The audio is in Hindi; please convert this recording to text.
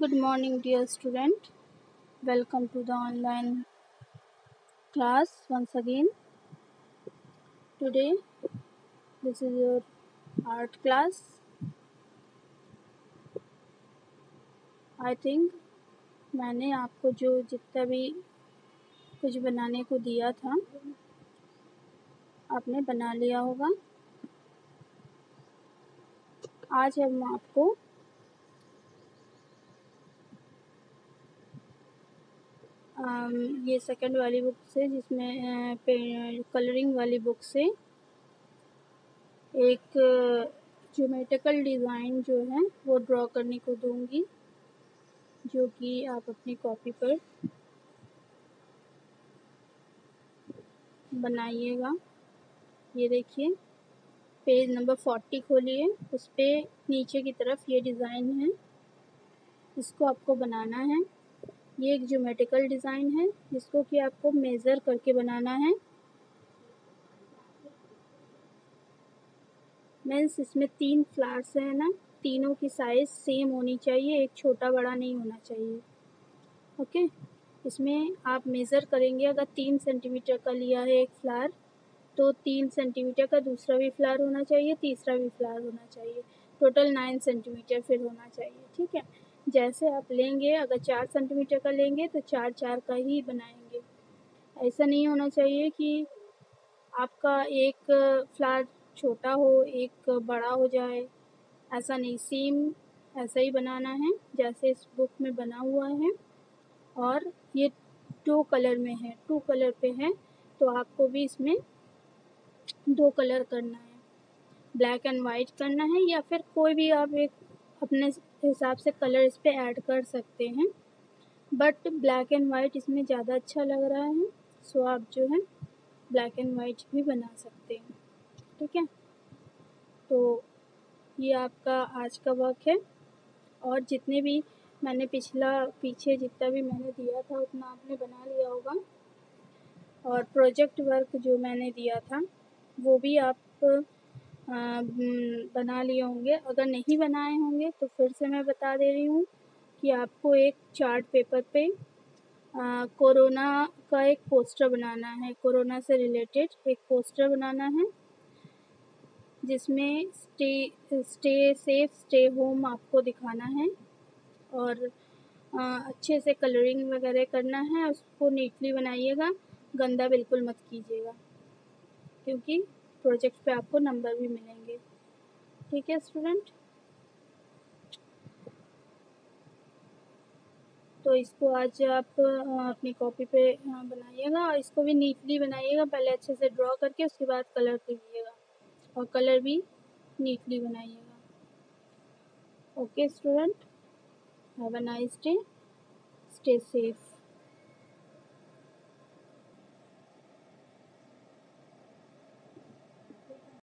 Good morning, dear student. Welcome to the online class once again. Today, this is your art class. I think मैंने आपको जो जितना भी कुछ बनाने को दिया था आपने बना लिया होगा आज हम आपको ये सेकंड वाली बुक से जिसमें कलरिंग वाली बुक से एक जोमेटिकल डिज़ाइन जो है, वो ड्रॉ करने को दूँगी, जो कि आप अपनी कॉपी पर बनाइएगा। ये देखिए पेज नंबर फोर्टी खोलिए, उस पर नीचे की तरफ़ ये डिज़ाइन है, इसको आपको बनाना है। ये एक ज्योमेट्रिकल डिज़ाइन है, जिसको कि आपको मेज़र करके बनाना है। मीन्स इसमें तीन फ्लावर्स हैं ना, तीनों की साइज़ सेम होनी चाहिए, एक छोटा बड़ा नहीं होना चाहिए। ओके इसमें आप मेज़र करेंगे, अगर तीन सेंटीमीटर का लिया है एक फ्लावर तो तीन सेंटीमीटर का दूसरा भी फ्लावर होना चाहिए, तीसरा भी फ्लावर होना चाहिए। टोटल नाइन सेंटीमीटर फिर होना चाहिए, ठीक है? जैसे आप लेंगे, अगर चार सेंटीमीटर का लेंगे तो चार चार का ही बनाएँगे। ऐसा नहीं होना चाहिए कि आपका एक फ्लावर छोटा हो, एक बड़ा हो जाए। ऐसा नहीं सेम ऐसा ही बनाना है, जैसे इस बुक में बना हुआ है। और ये टू कलर में है टू कलर पे है तो आपको भी इसमें दो कलर करना है। ब्लैक एंड वाइट करना है या फिर कोई भी आप एक अपने हिसाब से कलर इस पर ऐड कर सकते हैं। बट ब्लैक एंड वाइट इसमें ज़्यादा अच्छा लग रहा है। सो आप जो है ब्लैक एंड वाइट भी बना सकते हैं। ठीक है? तो ये आपका आज का वर्क है। और जितने भी मैंने पिछला, पीछे जितना भी मैंने दिया था, उतना आपने बना लिया होगा। और प्रोजेक्ट वर्क जो मैंने दिया था, वो भी आप बना लिए होंगे। अगर नहीं बनाए होंगे तो फिर से मैं बता दे रही हूँ कि आपको एक चार्ट पेपर पे कोरोना का एक पोस्टर बनाना है। कोरोना से रिलेटेड एक पोस्टर बनाना है जिसमें stay stay safe stay home आपको दिखाना है और आ, अच्छे से कलरिंग वगैरह करना है। उसको नीटली बनाइएगा गंदा बिल्कुल मत कीजिएगा क्योंकि प्रोजेक्ट पे आपको नंबर भी मिलेंगे। ठीक है, स्टूडेंट? तो इसको आज आप अपनी कॉपी पे बनाइएगा और इसको भी नीटली बनाइएगा, पहले अच्छे से ड्रॉ करके उसके बाद कलर कीजिएगा और कलर भी नीटली बनाइएगा। Okay, student? Have a nice day stay safe